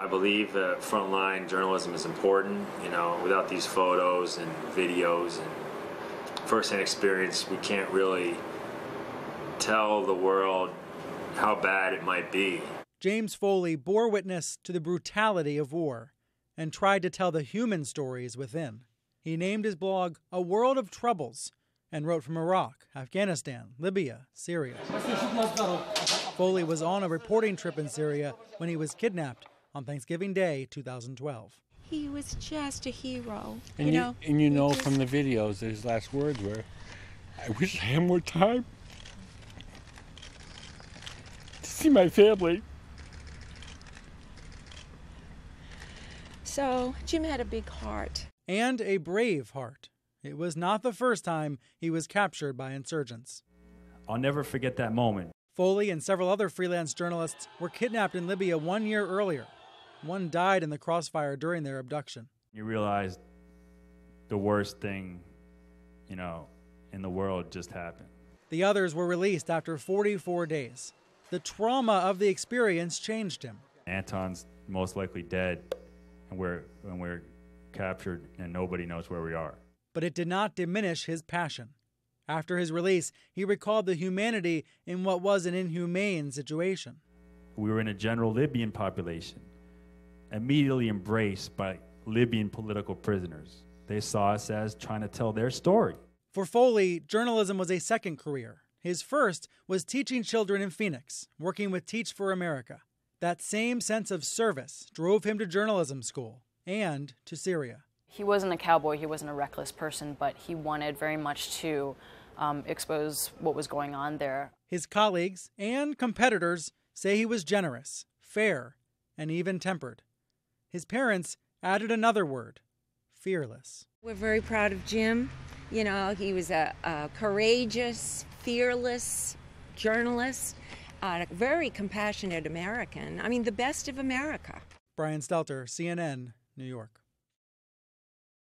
I believe that frontline journalism is important. You know, without these photos and videos and firsthand experience, we can't really tell the world how bad it might be. James Foley bore witness to the brutality of war and tried to tell the human stories within. He named his blog A World of Troubles and wrote from Iraq, Afghanistan, Libya, Syria. Foley was on a reporting trip in Syria when he was kidnapped on Thanksgiving Day 2012. He was just a hero. And you, you, know, and you know just- from the videos, his last words were, "I wish I had more time to see my family." So Jim had a big heart. And a brave heart. It was not the first time he was captured by insurgents. I'll never forget that moment. Foley and several other freelance journalists were kidnapped in Libya one year earlier. One died in the crossfire during their abduction. You realize the worst thing, you know, in the world just happened. The others were released after 44 days. The trauma of the experience changed him. Anton's most likely dead, and we're and we're captured, and nobody knows where we are. But it did not diminish his passion. After his release, he recalled the humanity in what was an inhumane situation. We were in a general Libyan population, immediately embraced by Libyan political prisoners. They saw us as trying to tell their story. For Foley, journalism was a second career. His first was teaching children in Phoenix, working with Teach for America. That same sense of service drove him to journalism school and to Syria. He wasn't a cowboy, he wasn't a reckless person, but he wanted very much to um, expose what was going on there. His colleagues and competitors say he was generous, fair, and even tempered. His parents added another word fearless. We're very proud of Jim. You know, he was a, a courageous, fearless journalist, uh, a very compassionate American. I mean, the best of America. Brian Stelter, CNN, New York.